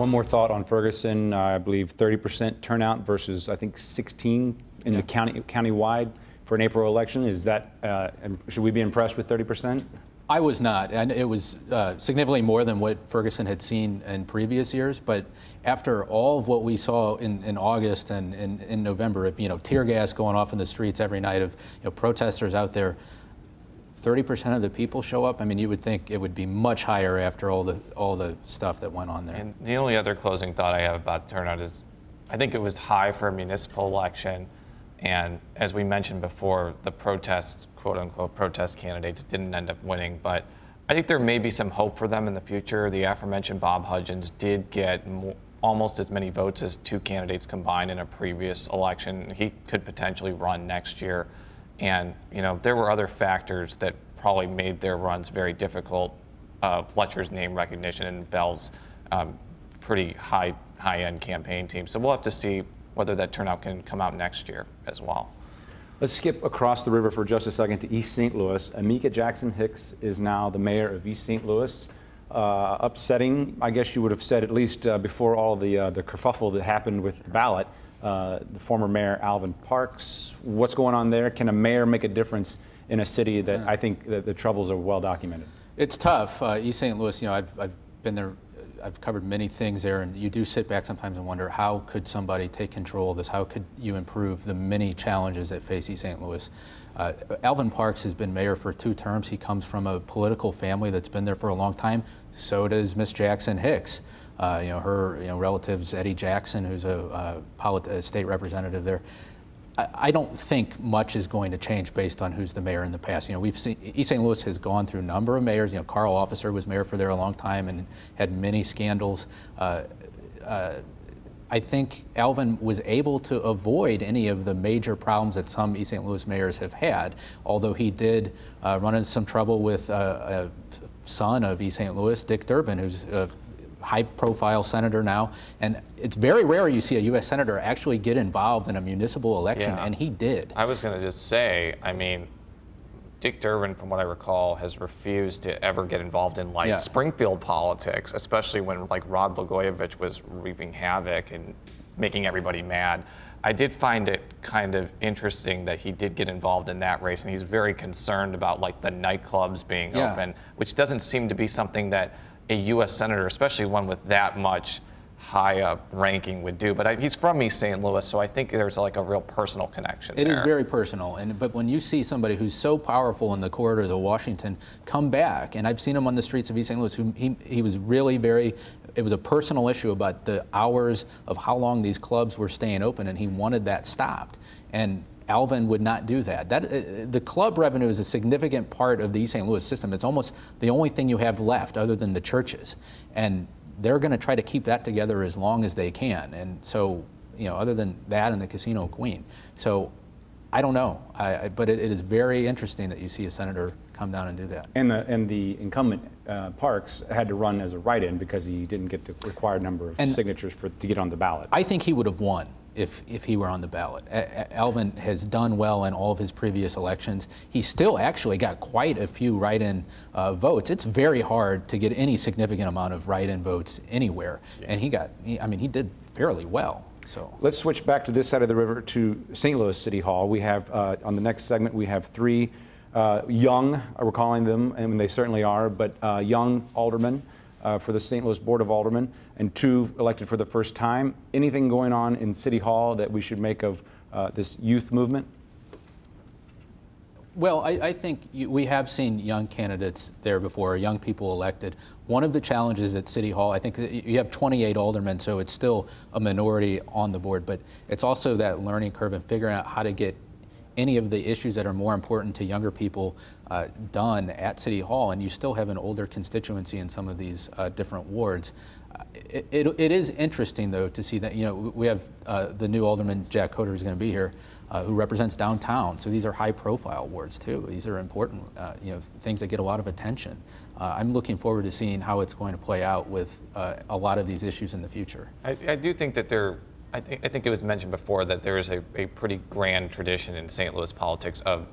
One more thought on Ferguson. Uh, I believe 30% turnout versus I think 16 in yeah. the county county-wide for an April election. Is that uh, should we be impressed with 30%? I was not, and it was uh, significantly more than what Ferguson had seen in previous years. But after all of what we saw in, in August and in, in November, of you know tear gas going off in the streets every night, of you know, protesters out there, 30% of the people show up. I mean, you would think it would be much higher after all the all the stuff that went on there. And the only other closing thought I have about turnout is, I think it was high for a municipal election. And as we mentioned before, the protest, quote unquote, protest candidates didn't end up winning. But I think there may be some hope for them in the future. The aforementioned Bob Hudgins did get almost as many votes as two candidates combined in a previous election. He could potentially run next year. And, you know, there were other factors that probably made their runs very difficult. Uh, Fletcher's name recognition and Bell's um, pretty high high end campaign team. So we'll have to see whether that turnout can come out next year as well. Let's skip across the river for just a second to East St. Louis. Emeka Jackson Hicks is now the mayor of East St. Louis. Uh, upsetting, I guess you would have said at least uh, before all the uh, the kerfuffle that happened with the ballot. Uh, the former mayor Alvin Parks. What's going on there? Can a mayor make a difference in a city that I think that the troubles are well documented? It's tough. Uh, East St. Louis, you know, I've, I've been there I've covered many things there, and you do sit back sometimes and wonder how could somebody take control of this? How could you improve the many challenges that face East St. Louis? Uh, Alvin Parks has been mayor for two terms. He comes from a political family that's been there for a long time. So does Miss Jackson Hicks. Uh, you know, her you know, relatives, Eddie Jackson, who's a, a, a state representative there. I don't think much is going to change based on who's the mayor in the past. You know, we've seen East St. Louis has gone through a number of mayors. You know, Carl Officer was mayor for there a long time and had many scandals. Uh, uh, I think Alvin was able to avoid any of the major problems that some East St. Louis mayors have had, although he did uh, run into some trouble with uh, a son of East St. Louis, Dick Durbin, who's high profile senator now. And it's very rare you see a U.S. senator actually get involved in a municipal election, yeah. and he did. I was going to just say, I mean, Dick Durbin, from what I recall, has refused to ever get involved in like yeah. Springfield politics, especially when like Rod Blagojevich was reaping havoc and making everybody mad. I did find it kind of interesting that he did get involved in that race, and he's very concerned about like the nightclubs being yeah. open, which doesn't seem to be something that a U.S. senator, especially one with that much high up ranking would do. But I, he's from East St. Louis, so I think there's like a real personal connection. It there. is very personal, and but when you see somebody who's so powerful in the corridors of Washington come back, and I've seen him on the streets of East St. Louis, who he, he was really very. It was a personal issue about the hours of how long these clubs were staying open, and he wanted that stopped. And Alvin would not do that. That uh, the club revenue is a significant part of the East St. Louis system. It's almost the only thing you have left other than the churches, and they're going to try to keep that together as long as they can. And so, you know, other than that and the Casino Queen. So, I don't know, I, but it, it is very interesting that you see a senator come down and do that. And the and the incumbent uh, Parks had to run as a write-in because he didn't get the required number of and signatures for to get on the ballot. I think he would have won if, if he were on the ballot. A- Alvin has done well in all of his previous elections. He still actually got quite a few write in uh, votes. It's very hard to get any significant amount of write in votes anywhere. Yeah. And he got, he, I mean, he did fairly well. So. Let's switch back to this side of the river to St. Louis City Hall. We have, uh, on the next segment, we have three uh, young, we're calling them, and they certainly are, but uh, young aldermen uh, for the St. Louis Board of Aldermen, and two elected for the first time. Anything going on in City Hall that we should make of uh, this youth movement? Well, I, I think you, we have seen young candidates there before, young people elected. One of the challenges at City Hall, I think you have 28 aldermen, so it's still a minority on the board, but it's also that learning curve and figuring out how to get any of the issues that are more important to younger people uh, done at City Hall, and you still have an older constituency in some of these uh, different wards. Uh, it, it, it is interesting, though, to see that, you know, we have uh, the new alderman, Jack Coatar, who's going to be here, uh, who represents downtown. So these are high-profile wards, too. These are important, you know, things that get a lot of attention. I'm looking forward to seeing how it's going to play out with a lot of these issues in the future. I, I do think that there I, th- I, think it was mentioned before that there is a, a, pretty grand tradition in St. Louis politics of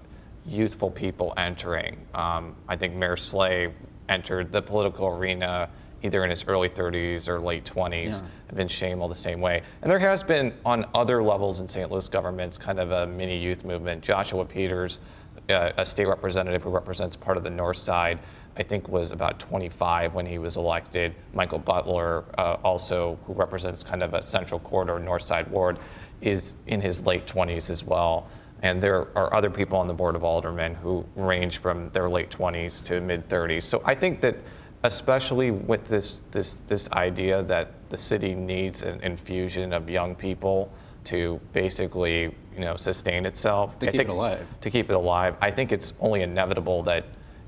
youthful people entering. Um, I think Mayor Slay entered the political arena either in his early 30s or late 20s. Yeah. Vince Schoemehl the same way. And there has been on other levels in St. Louis governments kind of a mini youth movement. Joshua Peters, a state representative who represents part of the north side, I think was about 25 when he was elected. Michael Butler, uh, also who represents kind of a central corridor north side ward, is in his late 20s as well. And there are other people on the board of aldermen who range from their late 20s to mid 30s. So I think that especially with this, this, this idea that the city needs an infusion of young people to basically you know, sustain itself. To I keep it alive. To keep it alive. I think it's only inevitable that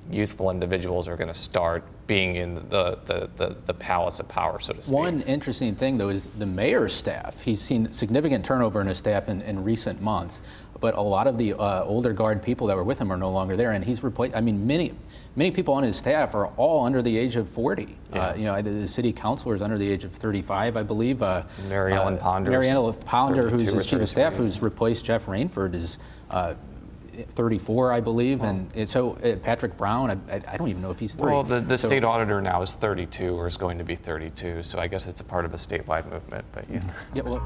youthful individuals are going to start being in the, the, the, the palace of power, so to speak. One interesting thing, though, is the mayor's staff. He's seen significant turnover in his staff in, in recent months, but a lot of the uh, older guard people that were with him are no longer there, and he's replaced. I mean, many many people on his staff are all under the age of 40. Yeah. Uh, you know, the, the city councilor is under the age of 35, I believe. Uh, Mary Ellen uh, Ponder. Mary Ellen Ponder, who's 32 his chief of staff, who's replaced Jeff Rainford, is. Uh, 34, I believe, and, and so uh, Patrick Brown, I, I- don't even know if he's 30. Well, the, the So- state auditor now is 32 or is going to be 32, so I guess it's a part of a statewide movement, but yeah. Yeah, well,